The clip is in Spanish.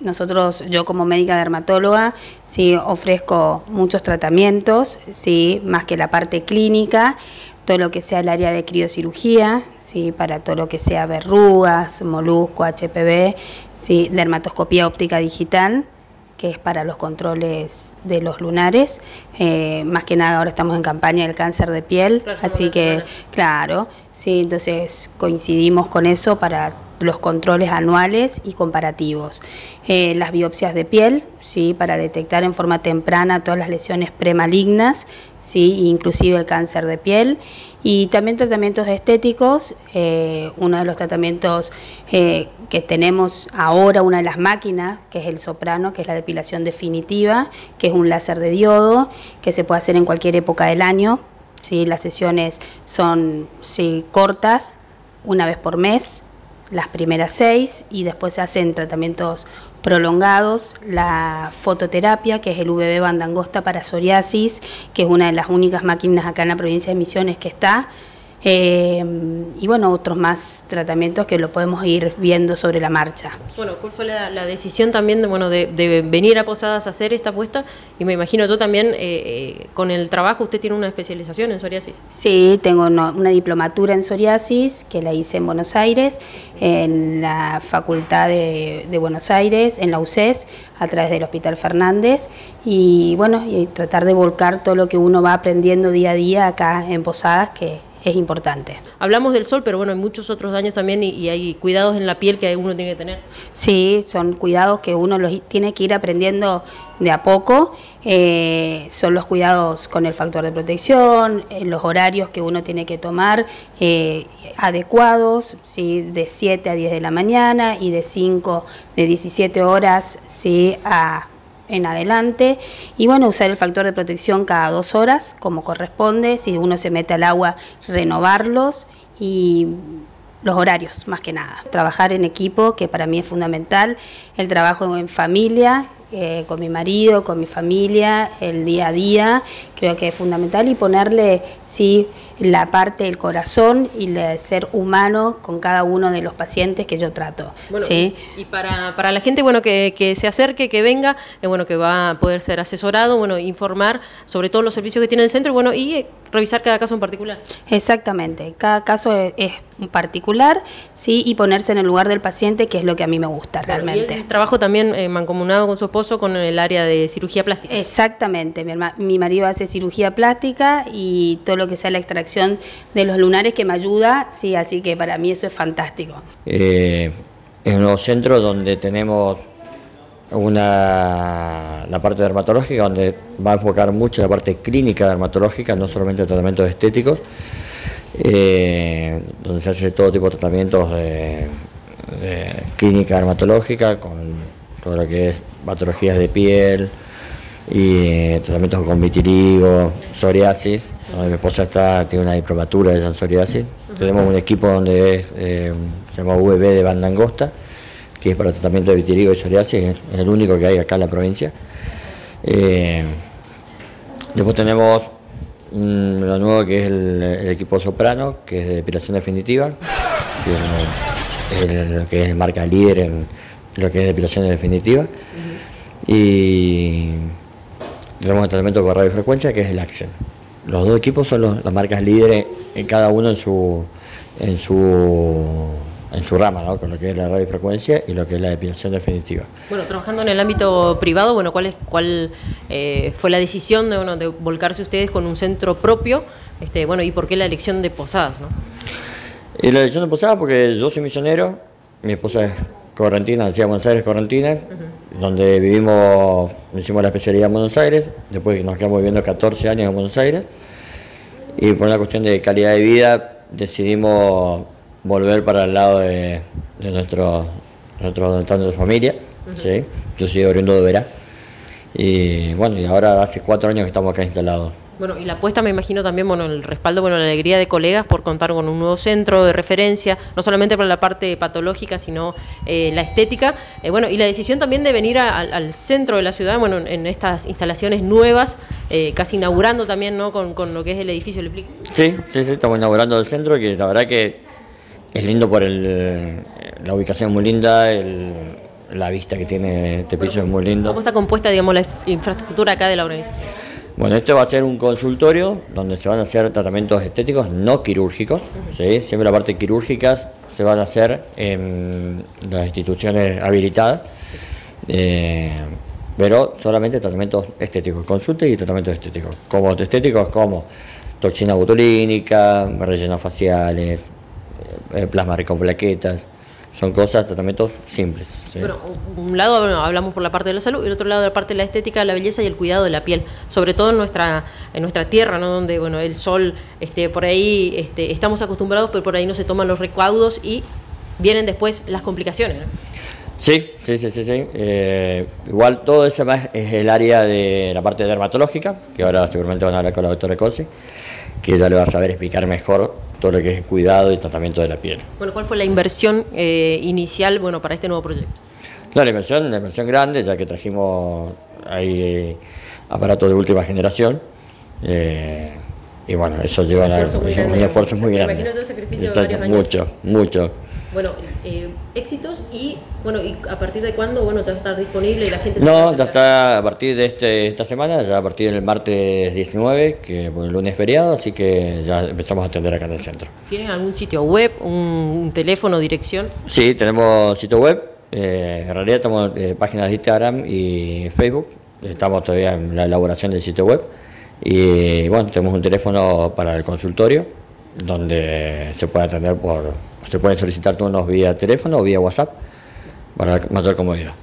nosotros, yo como médica dermatóloga, sí ofrezco muchos tratamientos, sí, más que la parte clínica, todo lo que sea el área de criocirugía, sí, para todo lo que sea verrugas, molusco, HPV, sí, dermatoscopía óptica digital que es para los controles de los lunares. Eh, más que nada ahora estamos en campaña del cáncer de piel, así que, claro, sí, entonces coincidimos con eso para los controles anuales y comparativos. Eh, las biopsias de piel, ¿sí? para detectar en forma temprana todas las lesiones premalignas, ¿sí? inclusive el cáncer de piel. Y también tratamientos estéticos, eh, uno de los tratamientos eh, que tenemos ahora, una de las máquinas, que es el soprano, que es la depilación definitiva, que es un láser de diodo, que se puede hacer en cualquier época del año. ¿sí? Las sesiones son ¿sí? cortas, una vez por mes, las primeras seis y después se hacen tratamientos prolongados, la fototerapia, que es el VB bandangosta para psoriasis, que es una de las únicas máquinas acá en la provincia de Misiones que está, eh, y bueno, otros más tratamientos que lo podemos ir viendo sobre la marcha. Bueno, ¿cuál fue la, decisión también de, bueno, de, venir a Posadas a hacer esta apuesta? Y me imagino tú también, eh, eh, con el trabajo, usted tiene una especialización en psoriasis. Sí, tengo una, diplomatura en psoriasis que la hice en Buenos Aires, en la Facultad de, de Buenos Aires, en la UCES, a través del Hospital Fernández. Y bueno, y tratar de volcar todo lo que uno va aprendiendo día a día acá en Posadas, que es importante. Hablamos del sol, pero bueno, hay muchos otros daños también y, hay cuidados en la piel que uno tiene que tener. Sí, son cuidados que uno los tiene que ir aprendiendo de a poco. Eh, son los cuidados con el factor de protección, eh, los horarios que uno tiene que tomar eh, adecuados, ¿sí? de 7 a 10 de la mañana y de 5, de 17 horas ¿sí? a en adelante. Y bueno, usar el factor de protección cada dos horas, como corresponde. Si uno se mete al agua, renovarlos y los horarios, más que nada. Trabajar en equipo, que para mí es fundamental. El trabajo en familia, eh, con mi marido, con mi familia, el día a día, creo que es fundamental y ponerle, sí, la parte del corazón y el ser humano con cada uno de los pacientes que yo trato. ¿sí? Y para, para la gente, bueno, que, que se acerque, que venga, eh, bueno, que va a poder ser asesorado, bueno, informar sobre todos los servicios que tiene el centro, bueno, y eh, revisar cada caso en particular. Exactamente, cada caso es, es particular, sí, y ponerse en el lugar del paciente, que es lo que a mí me gusta realmente. Y el trabajo también mancomunado con su esposo con el área de cirugía plástica. Exactamente, mi, mi marido hace cirugía plástica y todo lo que sea la extracción de los lunares que me ayuda, sí, así que para mí eso es fantástico. Eh, es un nuevo centro donde tenemos una la parte dermatológica donde va a enfocar mucho la parte clínica dermatológica, no solamente tratamientos estéticos, eh, donde se hace todo tipo de tratamientos de clínica dermatológica con todo lo que es patologías de piel y eh, tratamientos con vitiligo, psoriasis, donde mi esposa está, tiene una diplomatura de psoriasis. Tenemos un equipo donde eh, se llama VB de banda angosta, que es para tratamiento de vitiligo y psoriasis, es el único que hay acá en la provincia. Eh, después tenemos lo nuevo que es el, equipo Soprano, que es de depilación definitiva, que es, que es marca líder en lo que es depilación definitiva. Y tenemos el tratamiento con radiofrecuencia que es el Axel. Los dos equipos son las marcas líderes en cada uno en su en su en su rama, ¿no? con lo que es la radiofrecuencia y lo que es la depilación definitiva. Bueno, trabajando en el ámbito privado, bueno, ¿cuál es cuál eh, fue la decisión de, bueno, de volcarse ustedes con un centro propio? Este, bueno, y por qué la elección de Posadas, ¿no? Y la elección de Posadas porque yo soy misionero, mi esposa es Correntina, decía Buenos Aires Correntina, donde vivimos, hicimos la especialidad en Buenos Aires, después nos quedamos viviendo 14 años en Buenos Aires, y por una cuestión de calidad de vida decidimos volver para el lado de, nuestro, nuestro, familia, ¿sí? yo soy oriundo de Verá, y bueno, y ahora hace cuatro años que estamos acá instalados. Bueno, y la apuesta me imagino también, bueno, el respaldo, bueno, la alegría de colegas por contar con un nuevo centro de referencia, no solamente para la parte patológica, sino eh, la estética, eh, bueno, y la decisión también de venir al centro de la ciudad, bueno, en estas instalaciones nuevas, eh, casi inaugurando también, ¿no?, con, lo que es el edificio ¿le Sí, sí, sí, estamos inaugurando el centro, que la verdad que es lindo por el, la ubicación muy linda, el, la vista que tiene este piso es muy lindo. ¿Cómo está compuesta, digamos, la infraestructura acá de la organización? Bueno, este va a ser un consultorio donde se van a hacer tratamientos estéticos no quirúrgicos, ¿sí? siempre la parte quirúrgicas se van a hacer en las instituciones habilitadas, eh, pero solamente tratamientos estéticos, consultas y tratamientos estéticos. Como estéticos como toxina botulínica, rellenos faciales, plasma rico plaquetas, son cosas, tratamientos simples. Bueno, un lado hablamos por la parte de la salud y el otro lado de la parte de la estética, la belleza y el cuidado de la piel, sobre todo en nuestra en nuestra tierra, ¿no? donde bueno el sol, este, por ahí este, estamos acostumbrados, pero por ahí no se toman los recaudos y vienen después las complicaciones. Sí, sí, sí, sí. sí. Eh, igual todo eso más es el área de la parte dermatológica, que ahora seguramente van a hablar con la doctora Colsi que ella le va a saber explicar mejor todo lo que es cuidado y tratamiento de la piel. Bueno, ¿cuál fue la inversión eh, inicial bueno, para este nuevo proyecto? No, la inversión, la inversión grande, ya que trajimos ahí eh, aparatos de última generación. Eh, y bueno, eso lleva un esfuerzo muy grande. mucho, mucho. Bueno, eh, éxitos y bueno, y a partir de cuándo bueno ya está disponible y la gente No, ya está a partir de este, esta semana, ya a partir del martes 19, que por el lunes feriado, así que ya empezamos a atender acá en el centro. ¿Tienen algún sitio web, un, teléfono, dirección? Sí, tenemos sitio web, eh, en realidad estamos eh, páginas de Instagram y Facebook, estamos todavía en la elaboración del sitio web y bueno, tenemos un teléfono para el consultorio donde se puede atender por, se pueden solicitar turnos vía teléfono o vía WhatsApp para mayor comodidad.